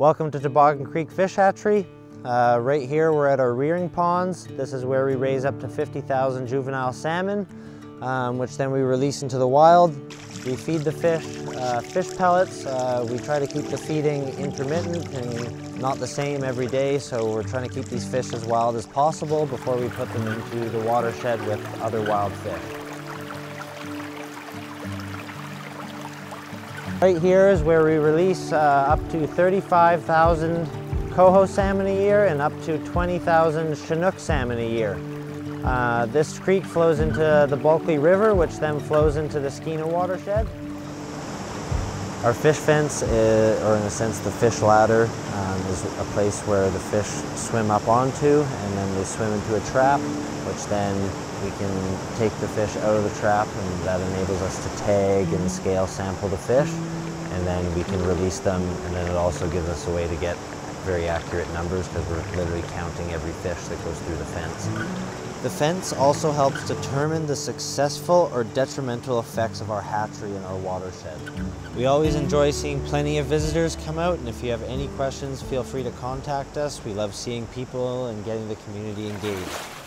Welcome to Toboggan Creek Fish Hatchery. Uh, right here we're at our rearing ponds. This is where we raise up to 50,000 juvenile salmon, um, which then we release into the wild. We feed the fish uh, fish pellets. Uh, we try to keep the feeding intermittent and not the same every day, so we're trying to keep these fish as wild as possible before we put them into the watershed with other wild fish. Right here is where we release uh, up to 35,000 coho salmon a year and up to 20,000 Chinook salmon a year. Uh, this creek flows into the Bulkley River, which then flows into the Skeena watershed. Our fish fence, is, or in a sense the fish ladder, um, is a place where the fish swim up onto and then they swim into a trap, which then we can take the fish out of the trap and that enables us to tag and scale sample the fish and then we can release them and then it also gives us a way to get very accurate numbers because we're literally counting every fish that goes through the fence. The fence also helps determine the successful or detrimental effects of our hatchery and our watershed. We always enjoy seeing plenty of visitors come out and if you have any questions feel free to contact us. We love seeing people and getting the community engaged.